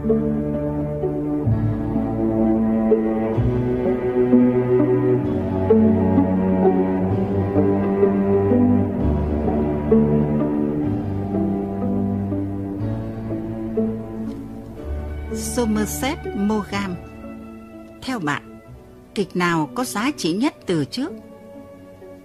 Somerset Maugham Theo bạn, kịch nào có giá trị nhất từ trước?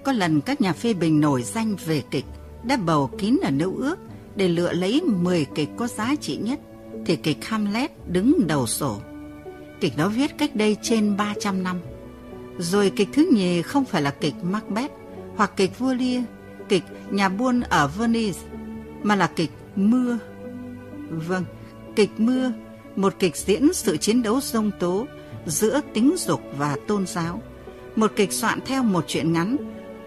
Có lần các nhà phê bình nổi danh về kịch đã bầu kín ở nữ ước để lựa lấy 10 kịch có giá trị nhất, thì kịch Hamlet đứng đầu sổ. Kịch đó viết cách đây trên 300 năm. Rồi kịch thứ nhì không phải là kịch Macbeth hoặc kịch Vua Lear, kịch Nhà buôn ở Venice, mà là kịch Mưa. Vâng, kịch Mưa một kịch diễn sự chiến đấu dông tố giữa tính dục và tôn giáo, một kịch soạn theo một truyện ngắn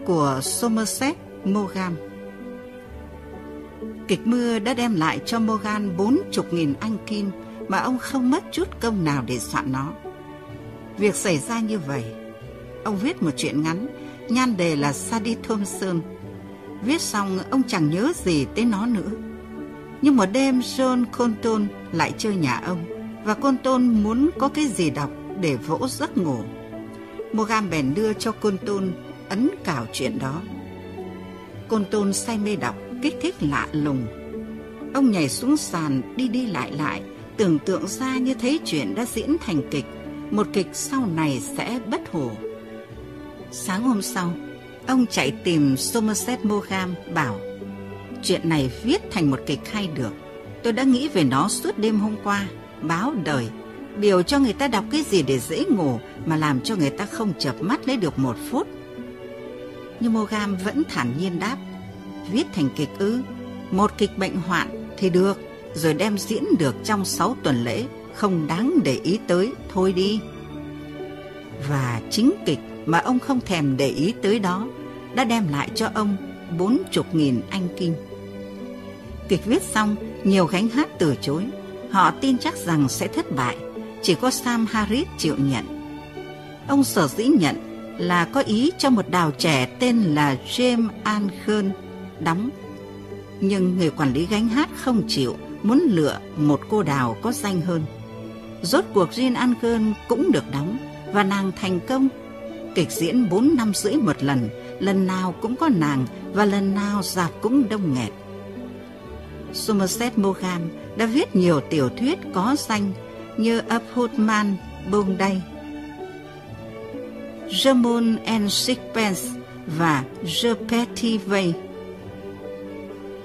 của Somerset Maugham. Kịch mưa đã đem lại cho Morgan bốn chục nghìn anh kim mà ông không mất chút công nào để soạn nó. Việc xảy ra như vậy, ông viết một chuyện ngắn, nhan đề là Sadie Thompson. Viết xong ông chẳng nhớ gì tới nó nữa. Nhưng một đêm John Colton lại chơi nhà ông và Colton muốn có cái gì đọc để vỗ giấc ngủ. Morgan bèn đưa cho Colton ấn cào chuyện đó. Colton say mê đọc, kích thích lạ lùng. Ông nhảy xuống sàn đi đi lại lại, tưởng tượng ra như thấy chuyện đã diễn thành kịch, một kịch sau này sẽ bất hủ. Sáng hôm sau, ông chạy tìm Somerset Maugham bảo Chuyện này viết thành một kịch hay được. Tôi đã nghĩ về nó suốt đêm hôm qua. Báo đời. Biểu cho người ta đọc cái gì để dễ ngủ mà làm cho người ta không chợp mắt lấy được một phút. Nhưng Mogam vẫn thản nhiên đáp. Viết thành kịch ư. Một kịch bệnh hoạn thì được. Rồi đem diễn được trong sáu tuần lễ. Không đáng để ý tới. Thôi đi. Và chính kịch mà ông không thèm để ý tới đó đã đem lại cho ông bốn chục nghìn anh kim. Kịch viết xong, nhiều gánh hát từ chối. Họ tin chắc rằng sẽ thất bại. Chỉ có Sam Harris chịu nhận. Ông sở dĩ nhận là có ý cho một đào trẻ tên là James Angel đóng. Nhưng người quản lý gánh hát không chịu, muốn lựa một cô đào có danh hơn. Rốt cuộc Jean Anken cũng được đóng và nàng thành công. Kịch diễn 4 năm rưỡi một lần, lần nào cũng có nàng và lần nào dạp cũng đông nghẹt. Somerset Maugham đã viết nhiều tiểu thuyết có danh như A Footman Bông Day, German and Sixpence và The Petty Way.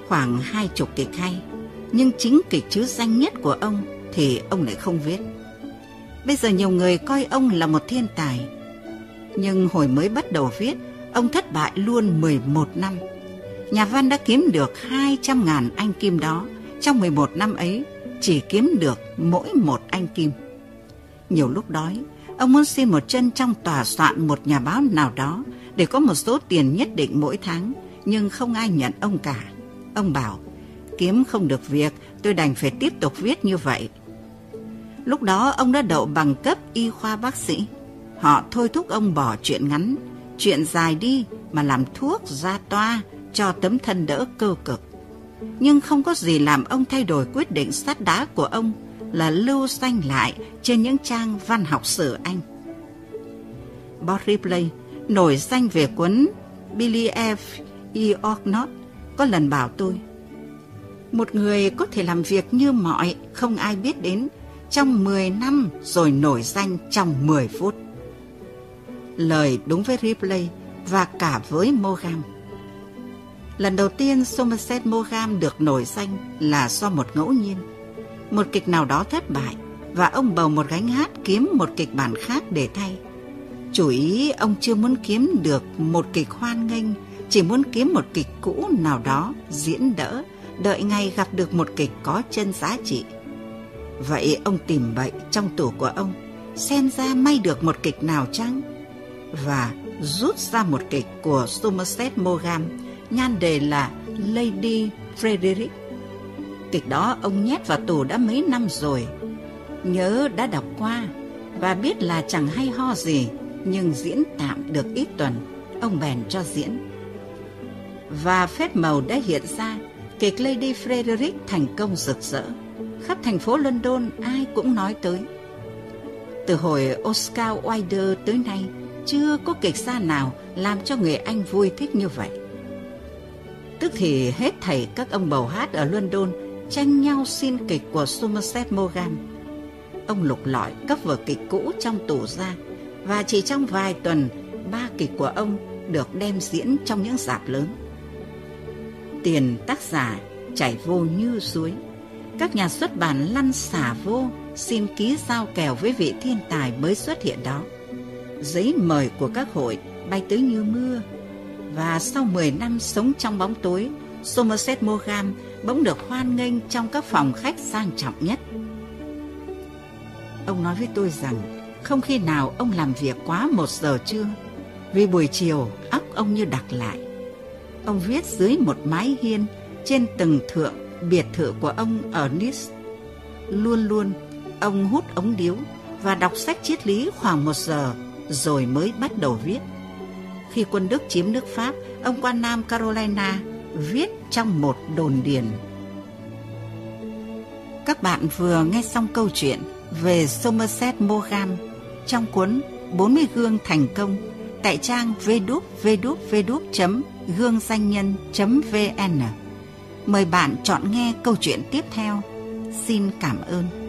Khoảng hai chục kịch hay, nhưng chính kịch chứ danh nhất của ông thì ông lại không viết. Bây giờ nhiều người coi ông là một thiên tài, nhưng hồi mới bắt đầu viết, ông thất bại luôn 11 năm nhà văn đã kiếm được 200 ngàn anh kim đó. Trong 11 năm ấy, chỉ kiếm được mỗi một anh kim. Nhiều lúc đói, ông muốn xin một chân trong tòa soạn một nhà báo nào đó để có một số tiền nhất định mỗi tháng, nhưng không ai nhận ông cả. Ông bảo, kiếm không được việc, tôi đành phải tiếp tục viết như vậy. Lúc đó ông đã đậu bằng cấp y khoa bác sĩ. Họ thôi thúc ông bỏ chuyện ngắn, chuyện dài đi mà làm thuốc ra toa cho tấm thân đỡ cơ cực. Nhưng không có gì làm ông thay đổi quyết định sắt đá của ông là lưu danh lại trên những trang văn học sử Anh. Bob Ripley nổi danh về cuốn Billy F. E. Ognot có lần bảo tôi một người có thể làm việc như mọi không ai biết đến trong 10 năm rồi nổi danh trong 10 phút. Lời đúng với Ripley và cả với Morgan. Lần đầu tiên Somerset Maugham được nổi danh là do một ngẫu nhiên. Một kịch nào đó thất bại và ông bầu một gánh hát kiếm một kịch bản khác để thay. Chủ ý ông chưa muốn kiếm được một kịch hoan nghênh, chỉ muốn kiếm một kịch cũ nào đó diễn đỡ, đợi ngày gặp được một kịch có chân giá trị. Vậy ông tìm bậy trong tủ của ông, xem ra may được một kịch nào chăng? Và rút ra một kịch của Somerset Maugham nhan đề là Lady Frederick. Kịch đó ông nhét vào tủ đã mấy năm rồi. Nhớ đã đọc qua và biết là chẳng hay ho gì, nhưng diễn tạm được ít tuần, ông bèn cho diễn. Và phép màu đã hiện ra, kịch Lady Frederick thành công rực rỡ. khắp thành phố London ai cũng nói tới. Từ hồi Oscar Wilde tới nay, chưa có kịch gia nào làm cho người Anh vui thích như vậy. Tức thì hết thảy các ông bầu hát ở London tranh nhau xin kịch của Somerset morgan Ông lục lọi cấp vở kịch cũ trong tủ ra và chỉ trong vài tuần ba kịch của ông được đem diễn trong những dạp lớn. Tiền tác giả chảy vô như suối. Các nhà xuất bản lăn xả vô xin ký giao kèo với vị thiên tài mới xuất hiện đó. Giấy mời của các hội bay tới như mưa. Và sau 10 năm sống trong bóng tối, Somerset Maugham bỗng được hoan nghênh trong các phòng khách sang trọng nhất. Ông nói với tôi rằng không khi nào ông làm việc quá một giờ trưa, vì buổi chiều óc ông như đặc lại. Ông viết dưới một mái hiên trên tầng thượng biệt thự của ông ở Nice. Luôn luôn ông hút ống điếu và đọc sách triết lý khoảng một giờ rồi mới bắt đầu viết. Khi quân Đức chiếm nước Pháp, ông qua Nam Carolina viết trong một đồn điền. Các bạn vừa nghe xong câu chuyện về Somerset Maugham trong cuốn 40 gương thành công tại trang www.gươngdanhnhan.vn. Mời bạn chọn nghe câu chuyện tiếp theo. Xin cảm ơn.